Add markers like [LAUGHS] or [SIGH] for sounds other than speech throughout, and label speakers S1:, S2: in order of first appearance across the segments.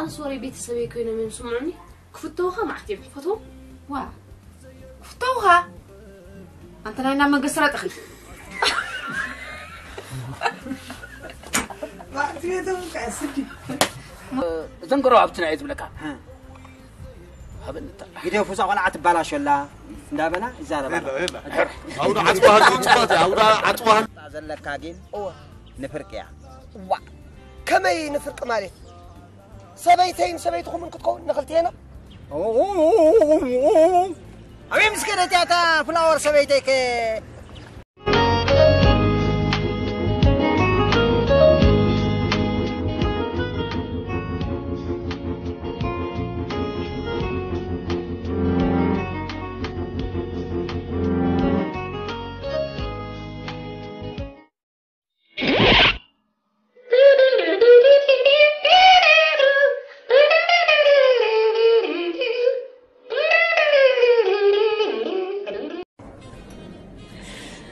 S1: ኣንሶሪ ቤተሰበይ ኮይኖም እዮም ስምዑኒ ክፍተውኻ ማዕት እዮም ክፈትዎም
S2: ዋ ክፍተውኻ ኣንተ ናይ ናብ መንገድ ስራ ጥኺ
S3: እዘን ቆረባ ኣብቲ ናይ ዝብለካ
S4: ጊዜው ፍፃ ቆልዓ ትባላሸላ እንዳበላ እዛ
S5: ረባአውዳ ዓፅዋሃን ፅባት ኣውዳ ዓፅዋሃን
S4: ዘለካ ግን እወ ንፍርቂ እያ
S6: እዋ ከመይ ንፍርቂ ማለት ሰበይተይን ሰበይትኹምን ክትከውን
S4: ንክልትየና ኣብየ ምስክደትያታ ፍላወር ሰበይተይ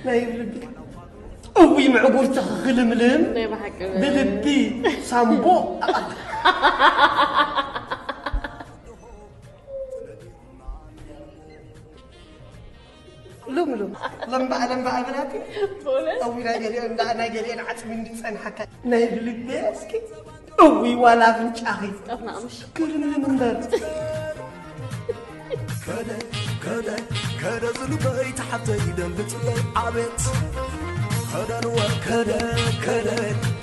S6: نايم أوي معقول تغلم لم بلبي سامبو. لوم لوم. لم بقى لم بقى بلاتي قوي ناجري أنا ناجري
S1: أنا
S6: عتم من
S7: صنحك نايم لبي اسكي قوي ولا فنشاخي كرم المنبر كدك كدك. ፅልበይ ታሕተይ ደንብፅለይ ዓቤት ከደንወ ከደ ከደ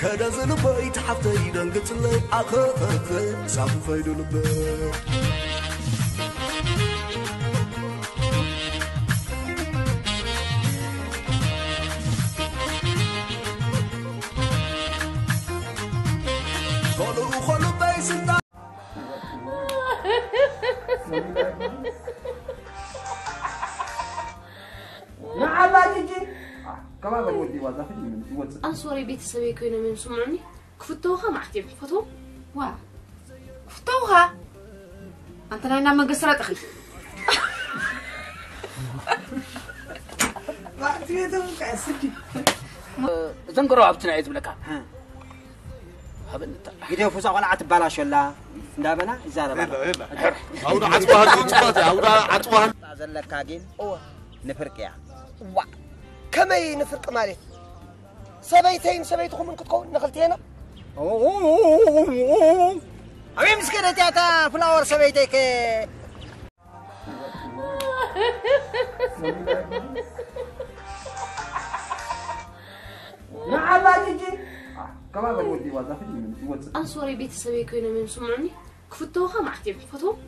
S7: ከደ ዝልበይ ታሕተይ ደንግፅለይ
S6: ኣኸኸዘ ሳፍፈይዱልበ
S8: ከባበር ወዲ ዋዛ ፍልይ ምን ይወፅእ
S1: ኣንስ ወረይ ቤተሰበይ ኮይኖም እዮም ስምዑኒ ክፍተውኻ ማዕት እዮም ፈትዎም
S2: ዋ ክፍተውኻ ኣንተ ናይ ናብ [LAUGHS] መንገዲ ስራ ጥኺ
S3: እዘን ገሮ ኣብትና እየ ዝብለካ ሃበኒ
S4: ግደ ፉሳ ቆልዓ ትባላሸላ እንዳበና ይዛረባ
S5: عودا عطوها عطوها عودا عطوها
S4: ዘለካ ግን ንፍርቂ እያ
S6: ዋ ከመይ ንፍርቂ ማለት ሰበይተይን ሰበይትኹምን ክትከውን ንኽልትየና
S4: ኣበይ ምስ ከደት እያ እታ ፍላወር ሰበይተይ ከ
S6: ንዓባ ጅጂ
S8: ከባበር ወዲ ዋዛ ፍልይ ምን ይወፅእ
S1: ኣንስ ወረይ ቤተሰበይ ኮይኖም እዮም ስምዑኒ ክፍተውኻ ማዕት እዮም ፈትዎም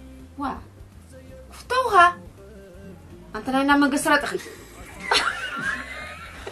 S2: ዋ ክፍተውኻ ኣንተ ናይ ናብ መንገዲ ስራ ጥኺ